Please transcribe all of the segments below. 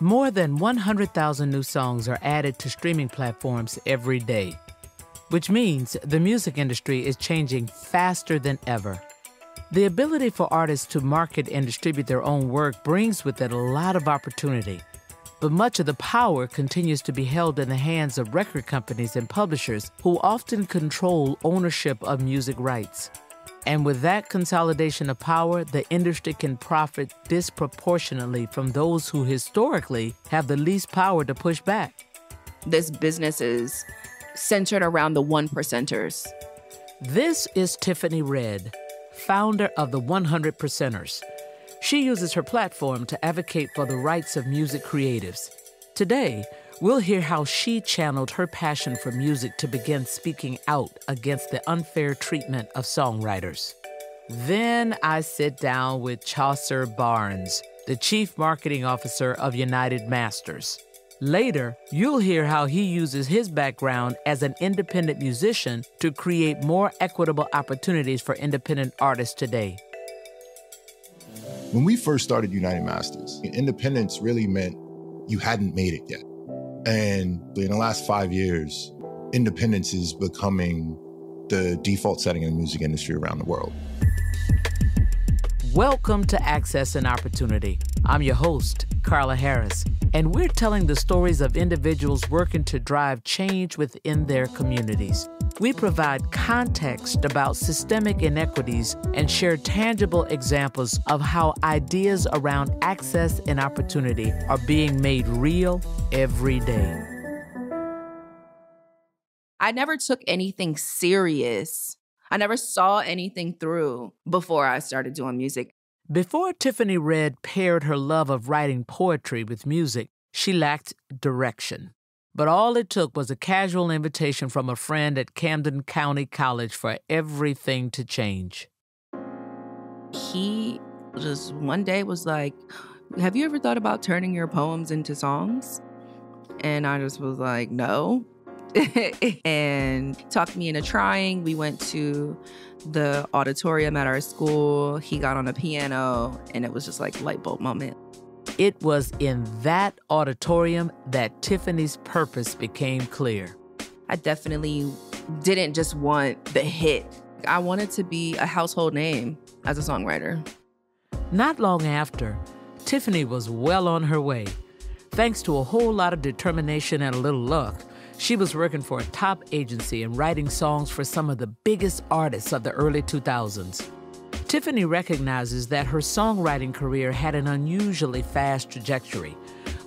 More than 100,000 new songs are added to streaming platforms every day, which means the music industry is changing faster than ever. The ability for artists to market and distribute their own work brings with it a lot of opportunity. But much of the power continues to be held in the hands of record companies and publishers who often control ownership of music rights. And with that consolidation of power, the industry can profit disproportionately from those who historically have the least power to push back. This business is centered around the one percenters. This is Tiffany Red founder of the 100 Percenters. She uses her platform to advocate for the rights of music creatives. Today, we'll hear how she channeled her passion for music to begin speaking out against the unfair treatment of songwriters. Then I sit down with Chaucer Barnes, the Chief Marketing Officer of United Masters. Later, you'll hear how he uses his background as an independent musician to create more equitable opportunities for independent artists today. When we first started United Masters, independence really meant you hadn't made it yet. And in the last five years, independence is becoming the default setting in the music industry around the world. Welcome to Access and Opportunity. I'm your host, Carla Harris, and we're telling the stories of individuals working to drive change within their communities. We provide context about systemic inequities and share tangible examples of how ideas around access and opportunity are being made real every day. I never took anything serious I never saw anything through before I started doing music. Before Tiffany Red paired her love of writing poetry with music, she lacked direction. But all it took was a casual invitation from a friend at Camden County College for everything to change. He just one day was like, Have you ever thought about turning your poems into songs? And I just was like, No. and talked me into trying. We went to the auditorium at our school. He got on a piano, and it was just like light bulb moment. It was in that auditorium that Tiffany's purpose became clear. I definitely didn't just want the hit. I wanted to be a household name as a songwriter. Not long after, Tiffany was well on her way. Thanks to a whole lot of determination and a little luck, she was working for a top agency and writing songs for some of the biggest artists of the early 2000s. Tiffany recognizes that her songwriting career had an unusually fast trajectory.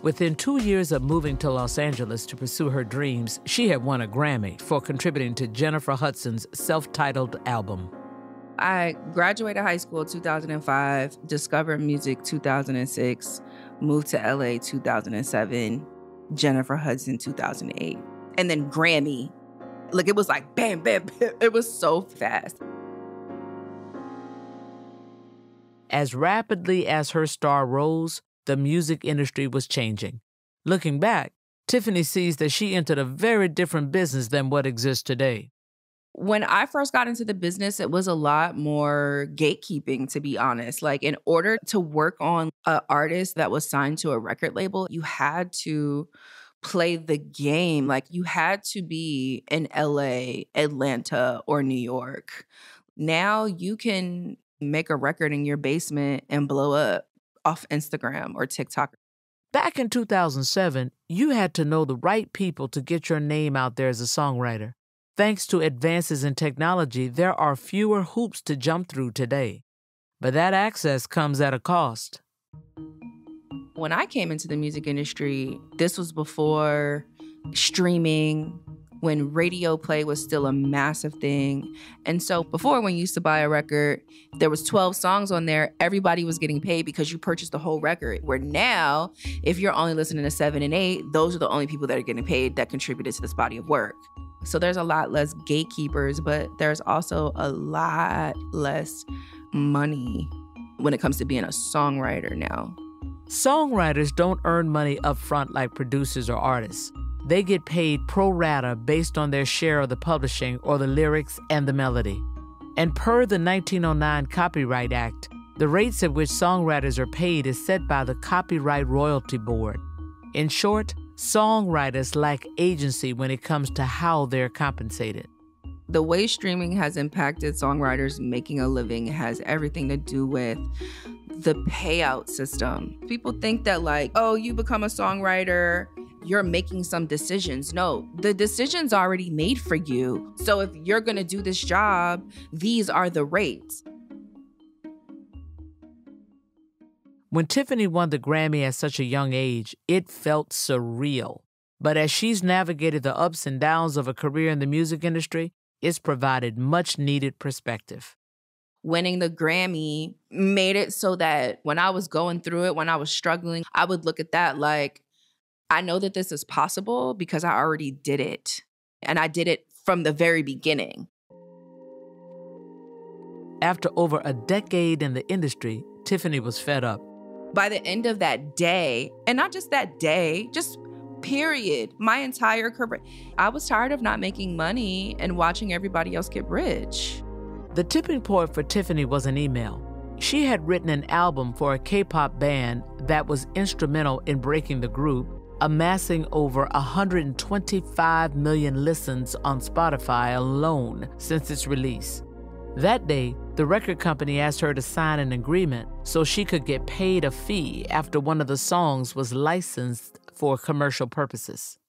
Within two years of moving to Los Angeles to pursue her dreams, she had won a Grammy for contributing to Jennifer Hudson's self titled album. I graduated high school 2005, discovered music 2006, moved to LA 2007, Jennifer Hudson 2008 and then Grammy. Like it was like bam, bam, bam. It was so fast. As rapidly as her star rose, the music industry was changing. Looking back, Tiffany sees that she entered a very different business than what exists today. When I first got into the business, it was a lot more gatekeeping, to be honest. Like, in order to work on an artist that was signed to a record label, you had to play the game. Like you had to be in LA, Atlanta, or New York. Now you can make a record in your basement and blow up off Instagram or TikTok. Back in 2007, you had to know the right people to get your name out there as a songwriter. Thanks to advances in technology, there are fewer hoops to jump through today. But that access comes at a cost. When I came into the music industry, this was before streaming, when radio play was still a massive thing. And so before when you used to buy a record, there was 12 songs on there, everybody was getting paid because you purchased the whole record. Where now, if you're only listening to 7 and 8, those are the only people that are getting paid that contributed to this body of work. So there's a lot less gatekeepers, but there's also a lot less money when it comes to being a songwriter now. Songwriters don't earn money upfront like producers or artists. They get paid pro rata based on their share of the publishing or the lyrics and the melody. And per the 1909 Copyright Act, the rates at which songwriters are paid is set by the Copyright Royalty Board. In short, songwriters lack agency when it comes to how they're compensated. The way streaming has impacted songwriters making a living has everything to do with the payout system. People think that, like, oh, you become a songwriter, you're making some decisions. No, the decision's already made for you. So if you're gonna do this job, these are the rates. When Tiffany won the Grammy at such a young age, it felt surreal. But as she's navigated the ups and downs of a career in the music industry, it's provided much needed perspective winning the Grammy made it so that when I was going through it, when I was struggling, I would look at that like, I know that this is possible because I already did it. And I did it from the very beginning. After over a decade in the industry, Tiffany was fed up. By the end of that day, and not just that day, just period, my entire career, I was tired of not making money and watching everybody else get rich. The tipping point for Tiffany was an email. She had written an album for a K pop band that was instrumental in breaking the group, amassing over 125 million listens on Spotify alone since its release. That day, the record company asked her to sign an agreement so she could get paid a fee after one of the songs was licensed for commercial purposes.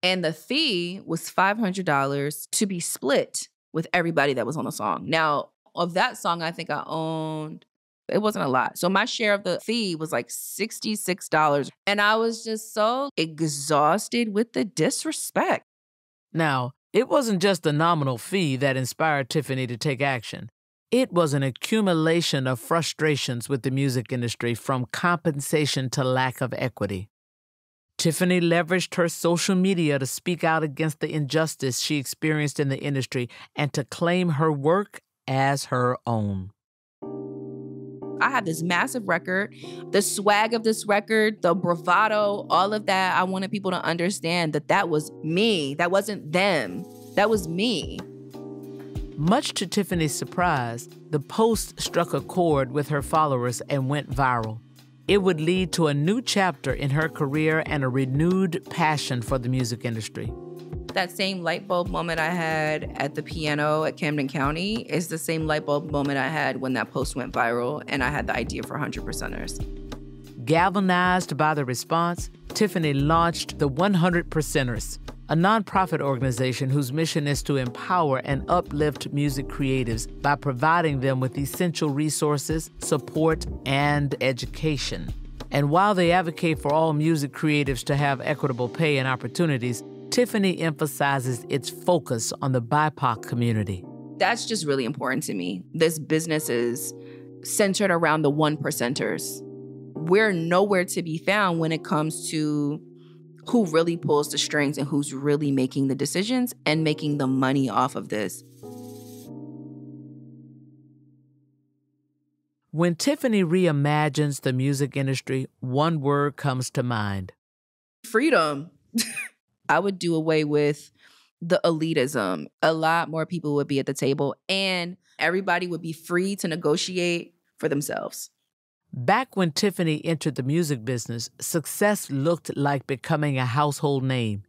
And the fee was $500 to be split with everybody that was on the song. Now, of that song, I think I owned it wasn't a lot. So my share of the fee was like $66. And I was just so exhausted with the disrespect. Now, it wasn't just the nominal fee that inspired Tiffany to take action. It was an accumulation of frustrations with the music industry from compensation to lack of equity. Tiffany leveraged her social media to speak out against the injustice she experienced in the industry and to claim her work as her own. I had this massive record, the swag of this record, the bravado, all of that. I wanted people to understand that that was me. That wasn't them. That was me. Much to Tiffany's surprise, the post struck a chord with her followers and went viral. It would lead to a new chapter in her career and a renewed passion for the music industry. That same light bulb moment I had at the piano at Camden County is the same light bulb moment I had when that post went viral and I had the idea for 100 Percenters. Galvanized by the response, Tiffany launched the 100 Percenters, a nonprofit organization whose mission is to empower and uplift music creatives by providing them with essential resources, support, and education. And while they advocate for all music creatives to have equitable pay and opportunities, Tiffany emphasizes its focus on the BIPOC community. That's just really important to me. This business is centered around the one percenters. We're nowhere to be found when it comes to who really pulls the strings and who's really making the decisions and making the money off of this. When Tiffany reimagines the music industry, one word comes to mind freedom. I would do away with the elitism. A lot more people would be at the table, and everybody would be free to negotiate for themselves. Back when Tiffany entered the music business, success looked like becoming a household name.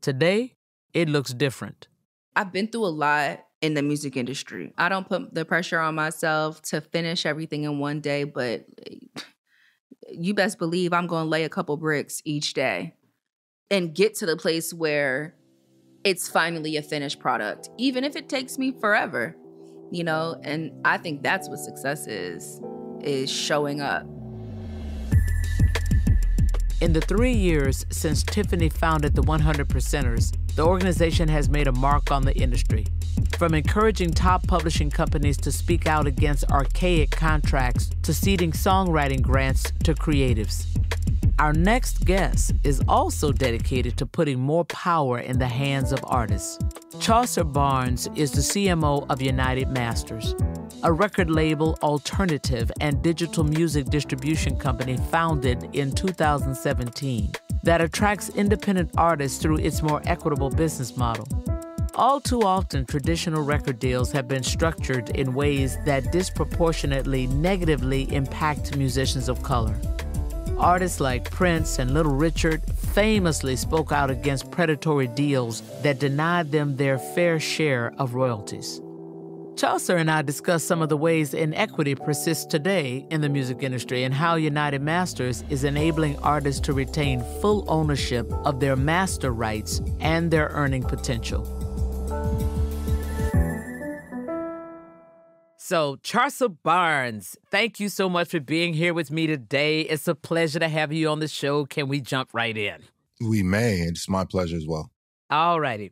Today, it looks different. I've been through a lot in the music industry. I don't put the pressure on myself to finish everything in one day, but eh, you best believe I'm going to lay a couple bricks each day and get to the place where it's finally a finished product, even if it takes me forever, you know? And I think that's what success is is showing up. In the three years since Tiffany founded the 100 Percenters, the organization has made a mark on the industry. From encouraging top publishing companies to speak out against archaic contracts to seeding songwriting grants to creatives. Our next guest is also dedicated to putting more power in the hands of artists. Chaucer Barnes is the CMO of United Masters, a record label, alternative, and digital music distribution company founded in 2017 that attracts independent artists through its more equitable business model. All too often, traditional record deals have been structured in ways that disproportionately negatively impact musicians of color. Artists like Prince and Little Richard famously spoke out against predatory deals that denied them their fair share of royalties. Chaucer and I discussed some of the ways inequity persists today in the music industry and how United Masters is enabling artists to retain full ownership of their master rights and their earning potential. So, Chaucer Barnes, thank you so much for being here with me today. It's a pleasure to have you on the show. Can we jump right in? We may. It's my pleasure as well. All righty.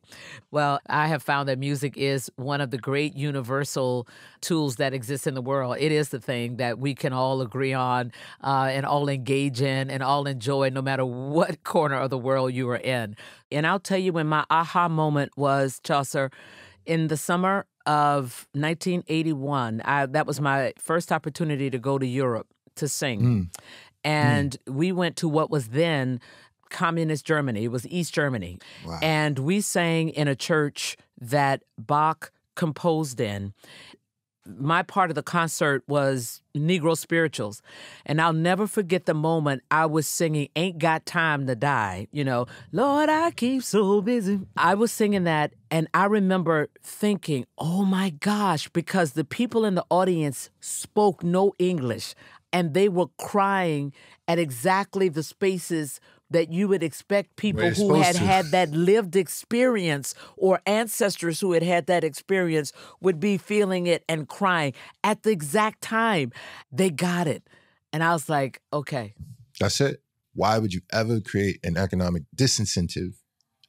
Well, I have found that music is one of the great universal tools that exists in the world. It is the thing that we can all agree on uh, and all engage in and all enjoy, no matter what corner of the world you are in. And I'll tell you when my aha moment was, Chaucer, in the summer of 1981, I, that was my first opportunity to go to Europe to sing. Mm. And mm. we went to what was then communist Germany. It was East Germany. Wow. And we sang in a church that Bach composed in. My part of the concert was Negro spirituals. And I'll never forget the moment I was singing Ain't Got Time to Die. You know, Lord, I keep so busy. I was singing that, and I remember thinking, oh my gosh, because the people in the audience spoke no English and they were crying at exactly the spaces that you would expect people who had to. had that lived experience or ancestors who had had that experience would be feeling it and crying at the exact time they got it. And I was like, okay. That's it. Why would you ever create an economic disincentive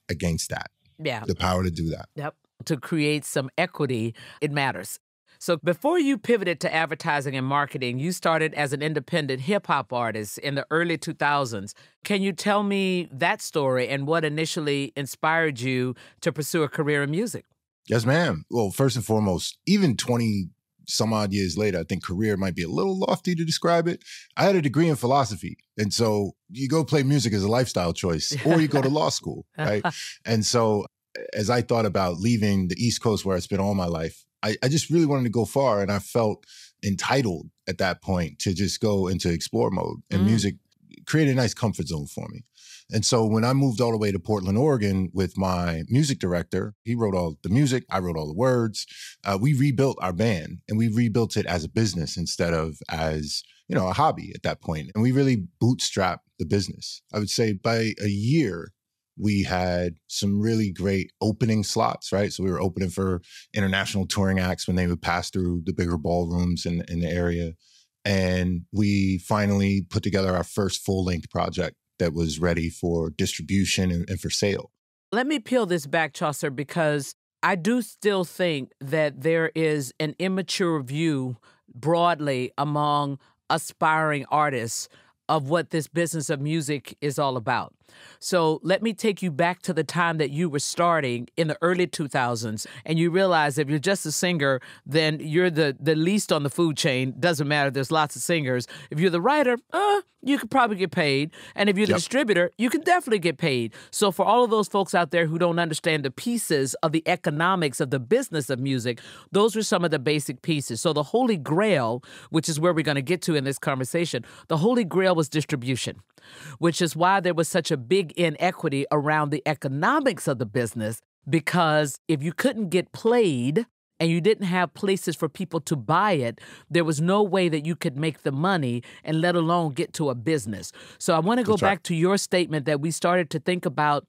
against that? Yeah. The power to do that. Yep. To create some equity, it matters. So before you pivoted to advertising and marketing, you started as an independent hip hop artist in the early 2000s. Can you tell me that story and what initially inspired you to pursue a career in music? Yes, ma'am. Well, first and foremost, even 20 some odd years later, I think career might be a little lofty to describe it. I had a degree in philosophy. And so you go play music as a lifestyle choice, or you go to law school, right? and so as I thought about leaving the East Coast where I spent all my life I, I just really wanted to go far and I felt entitled at that point to just go into explore mode and mm. music created a nice comfort zone for me. And so when I moved all the way to Portland, Oregon with my music director, he wrote all the music, I wrote all the words. Uh, we rebuilt our band and we rebuilt it as a business instead of as, you know, a hobby at that point. And we really bootstrapped the business. I would say by a year we had some really great opening slots, right? So we were opening for international touring acts when they would pass through the bigger ballrooms in, in the area. And we finally put together our first full length project that was ready for distribution and, and for sale. Let me peel this back, Chaucer, because I do still think that there is an immature view broadly among aspiring artists of what this business of music is all about. So let me take you back to the time that you were starting in the early 2000s, and you realize if you're just a singer, then you're the, the least on the food chain. Doesn't matter, there's lots of singers. If you're the writer, uh, you could probably get paid. And if you're the yep. distributor, you can definitely get paid. So for all of those folks out there who don't understand the pieces of the economics of the business of music, those are some of the basic pieces. So the holy grail, which is where we're going to get to in this conversation, the holy grail was distribution which is why there was such a big inequity around the economics of the business. Because if you couldn't get played, and you didn't have places for people to buy it, there was no way that you could make the money and let alone get to a business. So I want to go That's back right. to your statement that we started to think about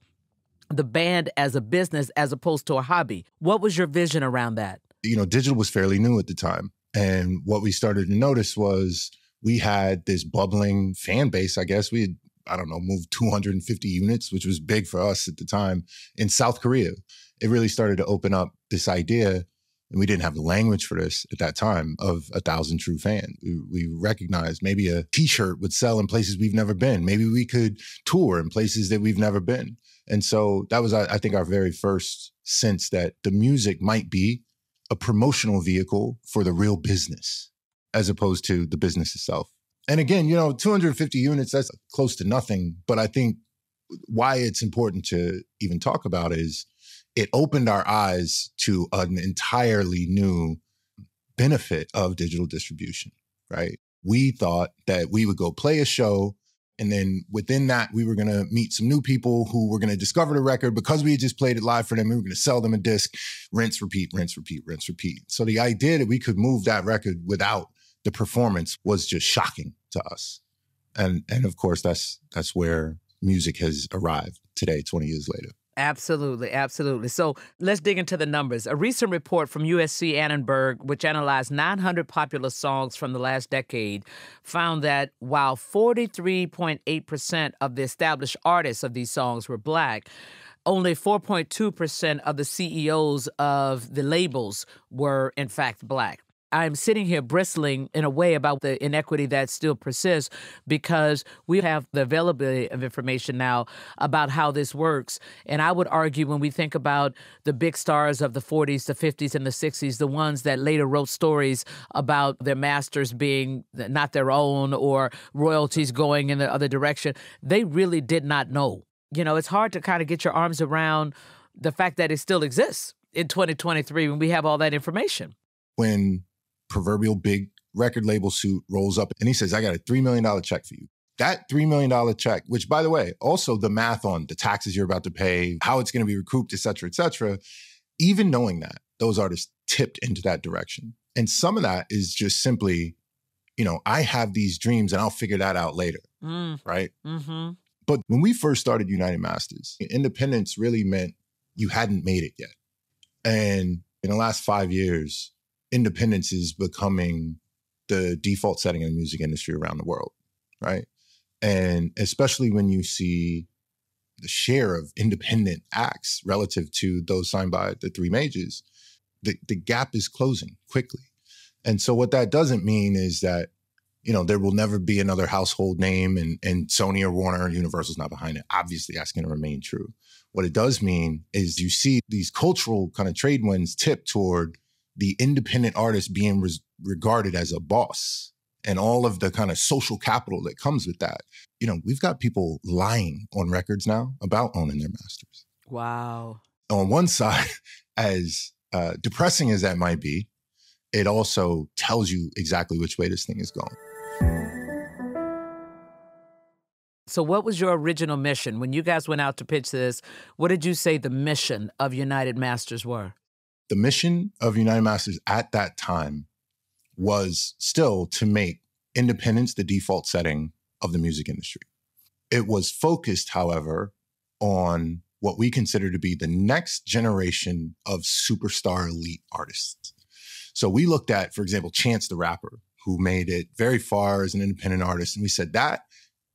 the band as a business as opposed to a hobby. What was your vision around that? You know, digital was fairly new at the time. And what we started to notice was we had this bubbling fan base, I guess. We had, I don't know, moved 250 units, which was big for us at the time in South Korea. It really started to open up this idea, and we didn't have the language for this at that time, of a thousand true fans. We, we recognized maybe a t shirt would sell in places we've never been. Maybe we could tour in places that we've never been. And so that was, I think, our very first sense that the music might be a promotional vehicle for the real business as opposed to the business itself. And again, you know, 250 units, that's close to nothing. But I think why it's important to even talk about is it opened our eyes to an entirely new benefit of digital distribution, right? We thought that we would go play a show And then within that, we were going to meet some new people who were going to discover the record because we had just played it live for them. We were going to sell them a disc, rinse, repeat, rinse, repeat, rinse, repeat. So the idea that we could move that record without the performance was just shocking to us. And and of course, that's that's where music has arrived today, 20 years later. Absolutely, absolutely. So let's dig into the numbers. A recent report from USC Annenberg, which analyzed 900 popular songs from the last decade, found that while 43.8% of the established artists of these songs were black, only 4.2% of the CEOs of the labels were, in fact, black. I'm sitting here bristling in a way about the inequity that still persists because we have the availability of information now about how this works. And I would argue when we think about the big stars of the 40s, the 50s, and the 60s, the ones that later wrote stories about their masters being not their own or royalties going in the other direction, they really did not know. You know, it's hard to kind of get your arms around the fact that it still exists in 2023 when we have all that information. When proverbial big record label suit rolls up and he says, I got a $3 million check for you. That $3 million check, which by the way, also the math on the taxes you're about to pay, how it's going to be recouped, et cetera, et cetera, even knowing that, those artists tipped into that direction. And some of that is just simply, you know, I have these dreams and I'll figure that out later. Mm. Right. Mm-hmm. But when we first started United Masters, independence really meant you hadn't made it yet. And in the last five years, independence is becoming the default setting in the music industry around the world, right? And especially when you see the share of independent acts relative to those signed by the three majors, the, the gap is closing quickly. And so what that doesn't mean is that, you know, there will never be another household name and, and Sony or Warner or Universal's not behind it. Obviously, that's going to remain true. What it does mean is you see these cultural kind of trade winds tip toward the independent artist being res- regarded as a boss and all of the kind of social capital that comes with that. You know, we've got people lying on records now about owning their masters. Wow. On one side, as uh, depressing as that might be, it also tells you exactly which way this thing is going. So, what was your original mission when you guys went out to pitch this? What did you say the mission of United Masters were? The mission of United Masters at that time was still to make independence the default setting of the music industry. It was focused, however, on what we consider to be the next generation of superstar elite artists. So we looked at, for example, Chance the Rapper, who made it very far as an independent artist. And we said that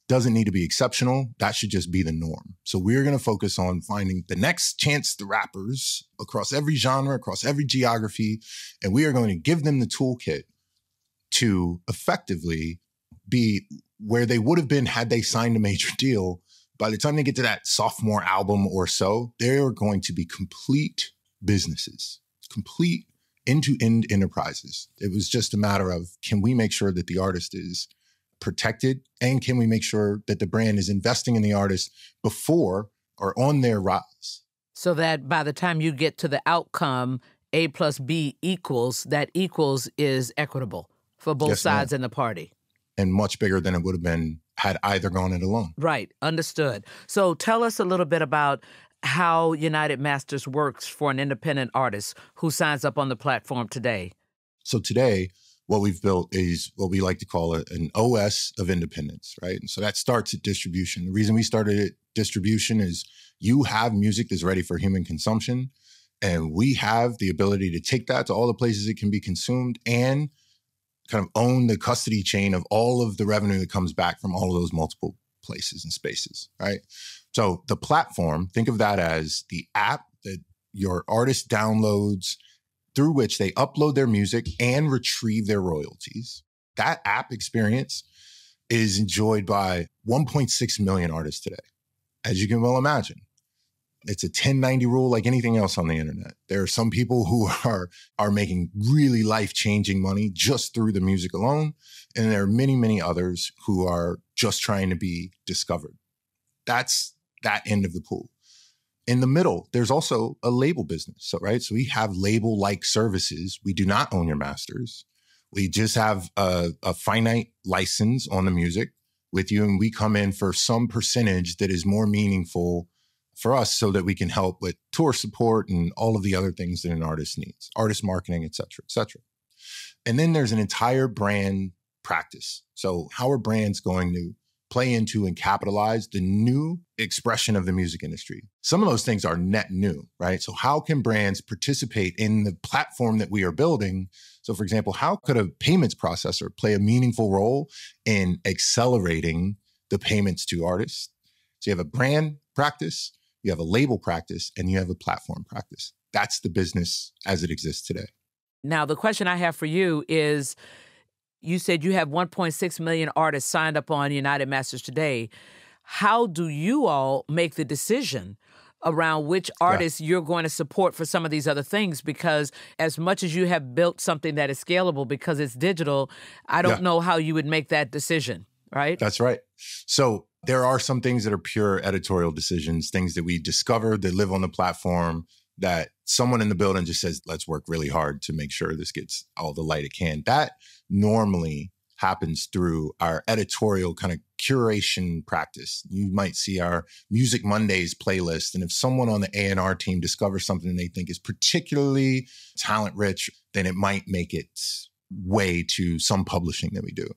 doesn't need to be exceptional. That should just be the norm. So we're going to focus on finding the next chance the rappers across every genre, across every geography, and we are going to give them the toolkit to effectively be where they would have been had they signed a major deal. By the time they get to that sophomore album or so, they are going to be complete businesses, complete end to end enterprises. It was just a matter of can we make sure that the artist is protected? And can we make sure that the brand is investing in the artist before or on their rise? So that by the time you get to the outcome, A plus B equals, that equals is equitable for both yes, sides in the party. And much bigger than it would have been had either gone it alone. Right, understood. So tell us a little bit about how United Masters works for an independent artist who signs up on the platform today. So today, what we've built is what we like to call a, an OS of independence, right? And so that starts at distribution. The reason we started at distribution is you have music that's ready for human consumption, and we have the ability to take that to all the places it can be consumed and kind of own the custody chain of all of the revenue that comes back from all of those multiple places and spaces, right? So the platform, think of that as the app that your artist downloads through which they upload their music and retrieve their royalties. That app experience is enjoyed by 1.6 million artists today, as you can well imagine. It's a 1090 rule like anything else on the internet. There are some people who are are making really life-changing money just through the music alone, and there are many many others who are just trying to be discovered. That's that end of the pool in the middle, there's also a label business. So, right. So we have label like services. We do not own your masters. We just have a, a, finite license on the music. with you and we come in for some percentage that is more meaningful for us so that we can help with tour support and all of the other things that an artist needs artist marketing et cetera et cetera and then there's an entire brand practice so how are brands going to play into and capitalize the new expression of the music industry. Some of those things are net new, right? So, how can brands participate in the platform that we are building? So, for example, how could a payments processor play a meaningful role in accelerating the payments to artists? So, you have a brand practice, you have a label practice, and you have a platform practice. That's the business as it exists today. Now, the question I have for you is you said you have 1.6 million artists signed up on United Masters today. How do you all make the decision around which artists yeah. you're going to support for some of these other things? Because as much as you have built something that is scalable because it's digital, I don't yeah. know how you would make that decision, right? That's right. So there are some things that are pure editorial decisions, things that we discover that live on the platform that someone in the building just says, let's work really hard to make sure this gets all the light it can. That normally happens through our editorial kind of curation practice. You might see our Music Mondays playlist. And if someone on the A&R team discovers something they think is particularly talent rich, then it might make its way to some publishing that we do.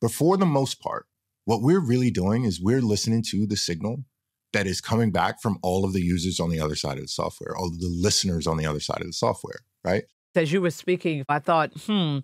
But for the most part, what we're really doing is we're listening to the signal that is coming back from all of the users on the other side of the software, all of the listeners on the other side of the software, right? As you were speaking, I thought, hmm,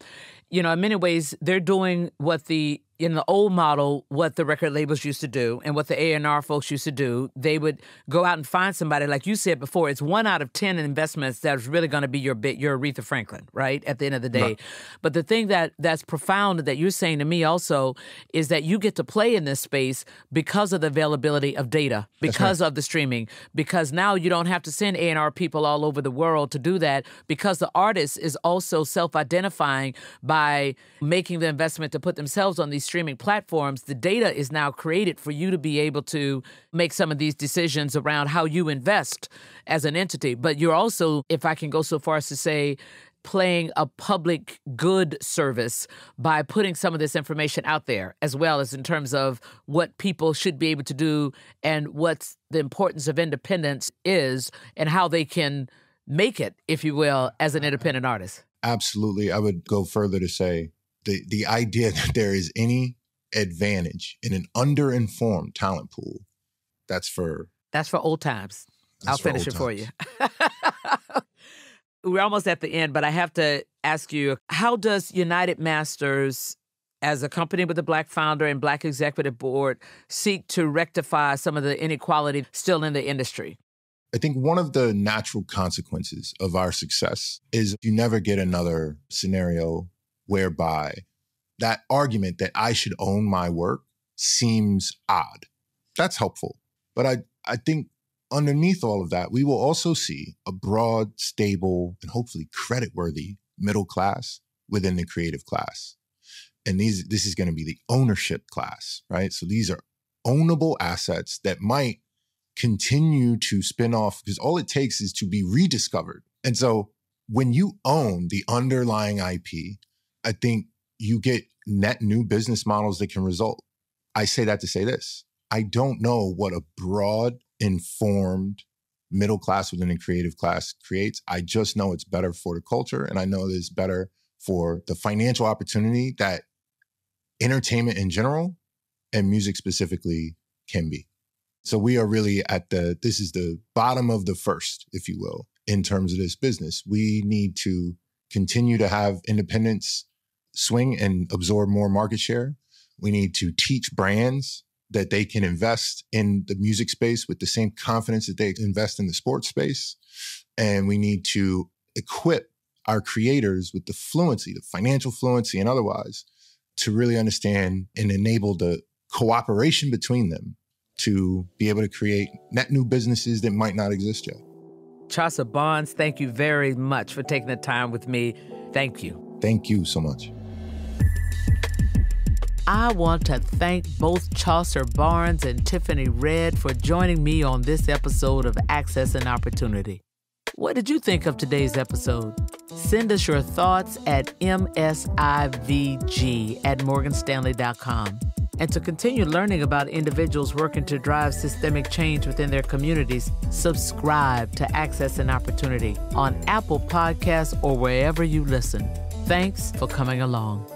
you know, in many ways, they're doing what the in the old model, what the record labels used to do and what the A&R folks used to do, they would go out and find somebody, like you said before, it's one out of 10 investments that's really going to be your bit, your Aretha Franklin, right? At the end of the day. Right. But the thing that that's profound that you're saying to me also is that you get to play in this space because of the availability of data, because right. of the streaming, because now you don't have to send A&R people all over the world to do that because the artist is also self-identifying by making the investment to put themselves on these streaming platforms, the data is now created for you to be able to make some of these decisions around how you invest as an entity. But you're also, if I can go so far as to say, playing a public good service by putting some of this information out there, as well as in terms of what people should be able to do and what the importance of independence is and how they can make it, if you will, as an independent artist. Absolutely. I would go further to say the the idea that there is any advantage in an underinformed talent pool, that's for that's for old times. I'll finish it times. for you. We're almost at the end, but I have to ask you: How does United Masters, as a company with a black founder and black executive board, seek to rectify some of the inequality still in the industry? I think one of the natural consequences of our success is you never get another scenario whereby that argument that I should own my work seems odd. That's helpful. But I, I think underneath all of that, we will also see a broad, stable, and hopefully credit-worthy middle class within the creative class. And these this is going to be the ownership class, right? So these are ownable assets that might continue to spin off because all it takes is to be rediscovered. And so when you own the underlying IP, I think you get net new business models that can result. I say that to say this. I don't know what a broad, informed middle class within a creative class creates. I just know it's better for the culture and I know it's better for the financial opportunity that entertainment in general and music specifically can be. So we are really at the this is the bottom of the first, if you will, in terms of this business. We need to continue to have independence swing and absorb more market share. We need to teach brands that they can invest in the music space with the same confidence that they invest in the sports space. And we need to equip our creators with the fluency, the financial fluency and otherwise, to really understand and enable the cooperation between them to be able to create net new businesses that might not exist yet. Chaucer Barnes, thank you very much for taking the time with me. Thank you. Thank you so much. I want to thank both Chaucer Barnes and Tiffany Red for joining me on this episode of Access and Opportunity. What did you think of today's episode? Send us your thoughts at msivg at morganstanley.com. And to continue learning about individuals working to drive systemic change within their communities, subscribe to Access and Opportunity on Apple Podcasts or wherever you listen. Thanks for coming along.